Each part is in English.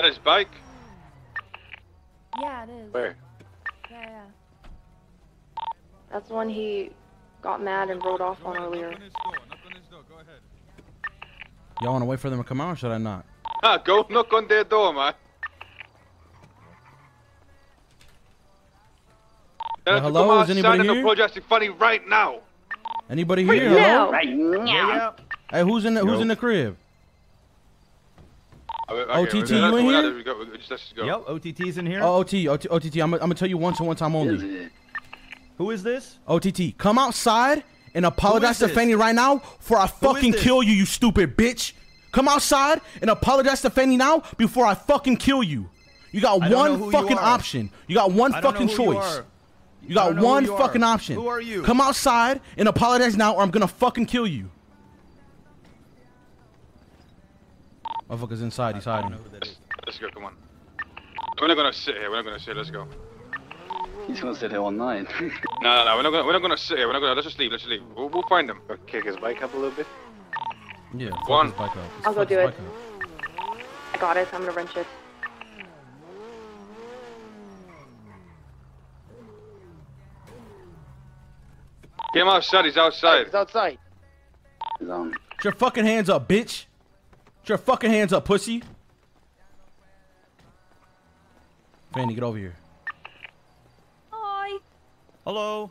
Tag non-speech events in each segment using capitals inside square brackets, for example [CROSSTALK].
That his bike? Yeah, it is. Where? Yeah, yeah. That's the one he got mad and rode off on earlier. Y'all want to wait for them to come out or should I not? Ah, go knock on their door, man. Uh, hello? come Is anybody outside and here? apologize Fanny right now. Anybody here? Hello? Right now. Hey, who's in the who's Yo. in the crib? Okay, OTT, okay, you let's in here? let's go, just- let's just go. Yep, OTT's in here. Oh, OT, OT, OTT. I'm, I'm gonna tell you once and one time only. Who is this? OTT, come outside and apologize to? Fanny right now, for I fucking kill you, you stupid bitch. Come outside and apologize to Fanny now before I fucking kill you. You got I don't know one who you fucking option. You got one I don't know fucking who you choice. You got don't know who one you fucking option. Who are you? Come outside and apologize now, or I'm gonna fucking kill you. Motherfucker's inside. He's hiding. Let's, let's go, come on. We're not gonna sit here, we're not gonna sit, let's go. He's gonna sit here all night. [LAUGHS] No, no, no, we're not gonna, we're not gonna sit here, we're not gonna, let's just leave, let's just leave. We'll, we'll find him. Kick his bike up a little bit. Yeah. fuck One. his bike up. I'll go do it. up. I got it. I'm gonna wrench it. Get him outside, he's outside. He's outside. He's on. Get your fucking hands up, bitch. Get your fucking hands up, pussy. Fanny, get over here. Hi. Hello.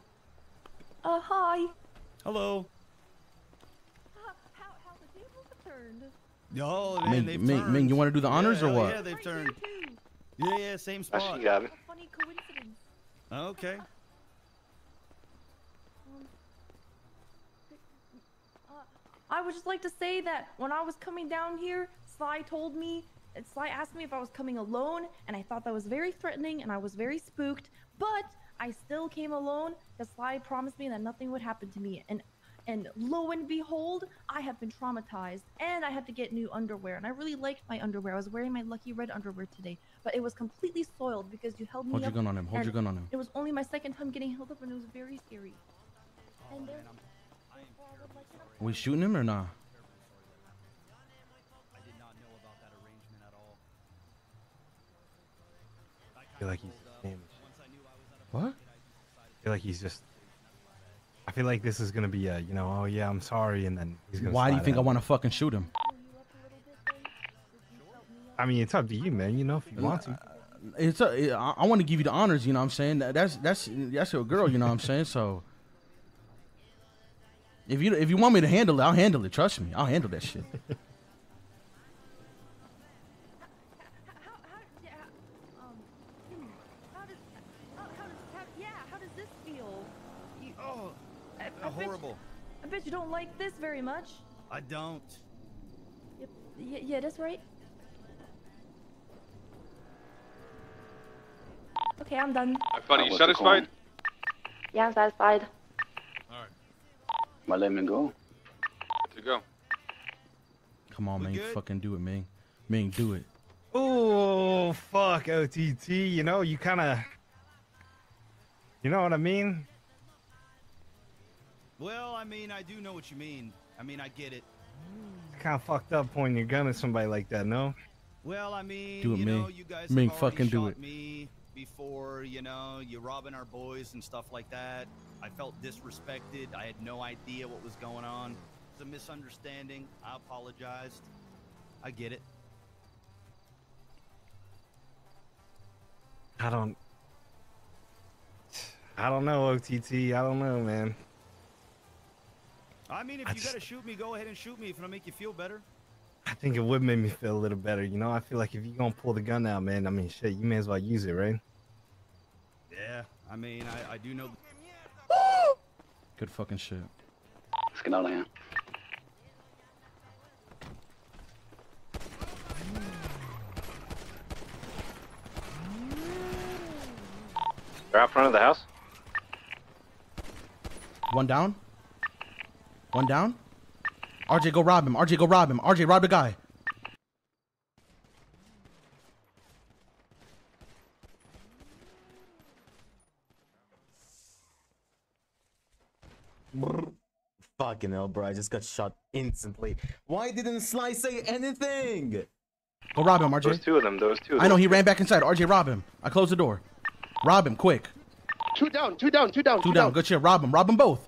Uh, hi. Hello. How, how, how the tables have turned. Oh, man, Ming, they've Ming, turned. Ming, you want to do the honors yeah, or what? Yeah, they've turned. Yeah, yeah, same Oh, spot. she got it. Funny coincidence. Okay. I would just like to say that when I was coming down here, Sly told me, and Sly asked me if I was coming alone, and I thought that was very threatening, and I was very spooked. But I still came alone because Sly promised me that nothing would happen to me, and and lo and behold, I have been traumatized, and I had to get new underwear, and I really liked my underwear. I was wearing my lucky red underwear today, but it was completely soiled because you held me Hold your gun on him. Hold your gun on him. It was only my second time getting held up, and it was very scary. And there- we shooting him or not? I did not know about that arrangement at all. I feel like he's damaged. What? I feel like he's just. I feel like this is gonna be a, you know, oh yeah, I'm sorry, and then he's gonna. Why do you think I want to fucking shoot him? I mean, it's up to you, man. You know, if you want to. It's a, I, I want to give you the honors. You know what I'm saying? That- That's that's that's your girl. You know what I'm saying? So. If you if you want me to handle it, I'll handle it. Trust me, I'll handle that shit. [LAUGHS] Oh, how, how, yeah, how does, how, how does, how, yeah, how does this feel? You, Oh, I, I bet you- horrible. I bet you don't like this very much. I don't. Yep. Yeah, yeah, that's right. Okay, I'm done. Fanny, Oh, you satisfied? Yeah, I'm satisfied. Well, let me go. Good to go. Come on, We Ming, good? fucking do it, Ming. Ming, do it. Oh fuck, OTT. You know, you kind of. You know what I mean? Well, I mean, I do know what you mean. I mean, I get it. Kind of fucked up pointing your gun at somebody like that, no? Well, I mean, Do it, you know, you guys Ming, have already fucking do it. me you know, you robbing our boys and stuff like that. I felt disrespected. I had no idea what was going on. It's a misunderstanding. I apologized. I get it. I don't. I don't know, OTT. I don't know, man. I mean, if I you just- gotta shoot me, go ahead and shoot me if it'll make you feel better. I think it would make me feel a little better. You know, I feel like if you're gonna pull the gun out, man, I mean, shit, you may as well use it, right? Yeah, I mean, I, I do know. [GASPS] Good fucking shit. Let's get out of here. They're out front of the house. One down. One down. RJ, go rob him. RJ, go rob him. RJ, rob the guy. Fucking hell, bro. I just got shot instantly. Why didn't Sly say anything? Go rob him, Those RJ. two of them. Those two. I know he ran back inside. RJ, rob him. I closed the door. Rob him, quick. Two down, two down, two down, Two down. Good shit. Rob him. Rob them both.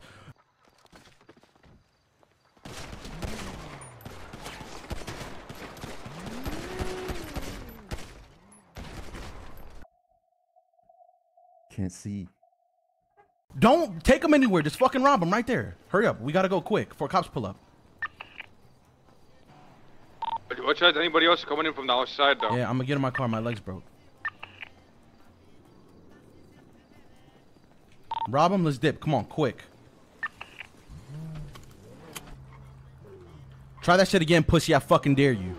Can't see. Don't take them anywhere. Just fucking rob them right there. Hurry up. We gotta go quick before cops pull up. Watch out, anybody else coming in from the outside though. Yeah, I'm gonna get in my car. My legs broke. Rob them. Let's dip. Come on, quick. Try that shit again, pussy. I fucking dare you.